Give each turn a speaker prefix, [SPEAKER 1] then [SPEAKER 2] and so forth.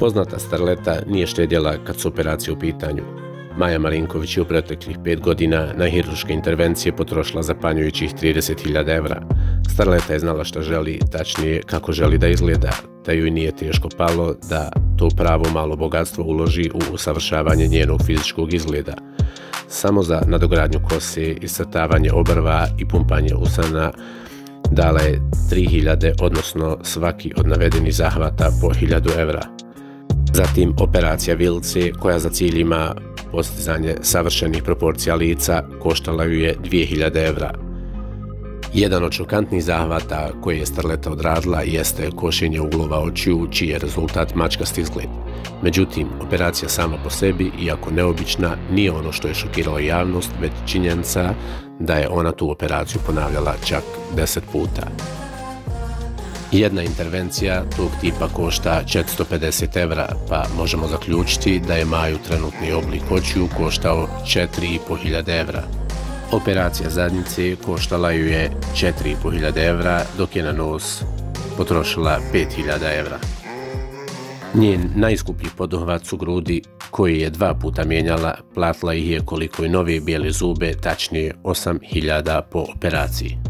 [SPEAKER 1] Poznata starleta nije štedjela kad su operacije u pitanju. Maja Marinković je u preteklih pet godina na hiruške intervencije potrošila zapanjujućih 30.000 evra. Starleta je znala šta želi, tačnije kako želi da izgleda, da ju nije teško palo da to pravo malo bogatstvo uloži u usavršavanje njenog fizičkog izgleda. Samo za nadogradnju kose, iscrtavanje obrva i pumpanje usana dala je 3000, odnosno svaki od navedenih zahvata po 1000 evra. Zatim operacija Vilce, koja za cilj ima postizanje savršenih proporcija lica, koštala ju je 2000 evra. Jedan od šokantnih zahvata koje je Starleta odradila jeste košenje uglova očiju, čiji je rezultat mačkast izgled. Međutim, operacija sama po sebi, iako neobična, nije ono što je šokiralo javnost, već činjenica da je ona tu operaciju ponavljala čak 10 puta. Jedna intervencija tog tipa košta 450 evra, pa možemo zaključiti da je Maju trenutni oblik očiju koštao 4500 evra. Operacija zadnjice koštala ju je 4500 evra, dok je na nos potrošila 5000 evra. Njen najskuplji poduhvat su grudi, koji je dva puta mijenjala, platila ih je koliko i nove bijele zube, tačnije 8000 po operaciji.